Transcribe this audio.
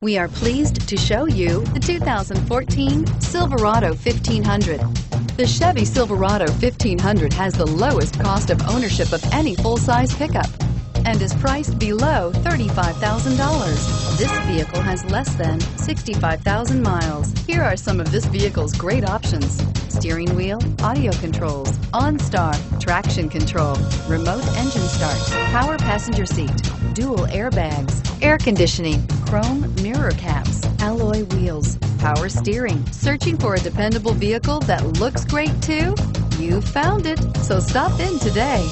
We are pleased to show you the 2014 Silverado 1500. The Chevy Silverado 1500 has the lowest cost of ownership of any full-size pickup and is priced below $35,000. This vehicle has less than 65,000 miles. Here are some of this vehicle's great options. Steering wheel, audio controls, OnStar, traction control, remote engine start, power passenger seat, dual airbags, air conditioning, chrome mirror caps, alloy wheels, power steering. Searching for a dependable vehicle that looks great too? You found it, so stop in today.